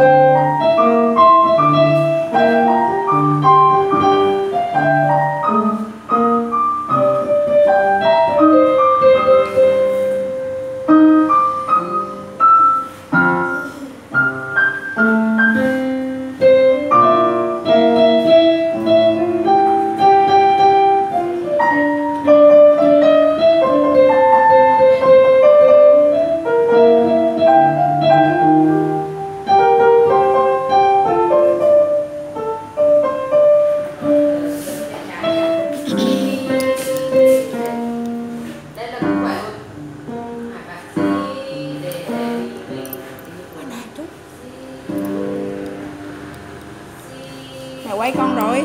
Música con rồi.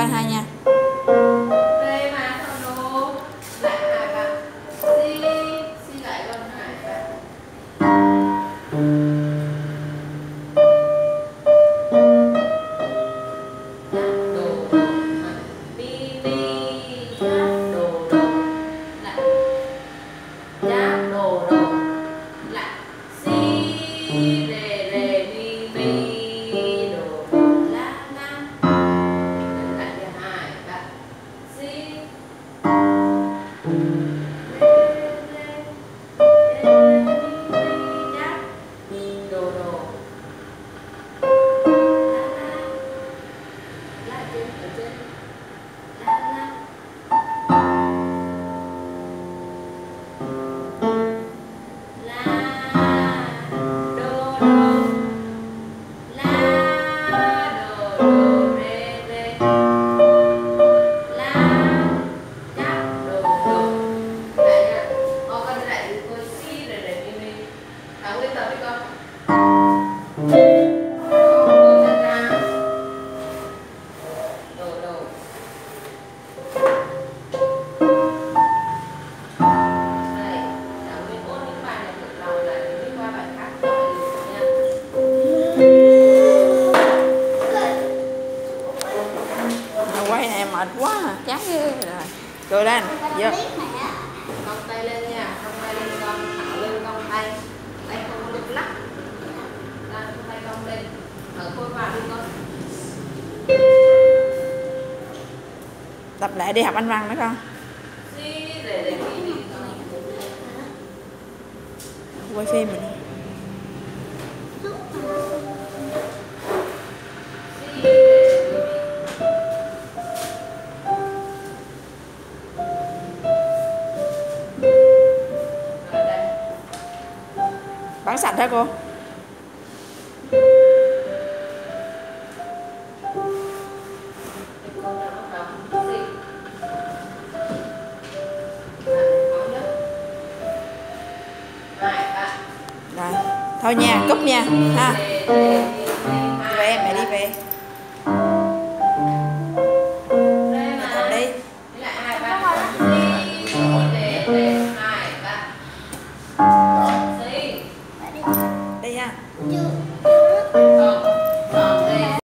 bukan iya. hanya That's it. mà chán ghê rồi. Rồi lên vô. con tay lên nha con tay lên con thả lên con tay. Tay không được lắc. Con tay cong lên. Thở khôi vào đi con. Tập lại đi học anh văn nữa con. Quay phim mình sạch hả cô? Rồi, thôi nha, cúp nha ha. Về mẹ đi về.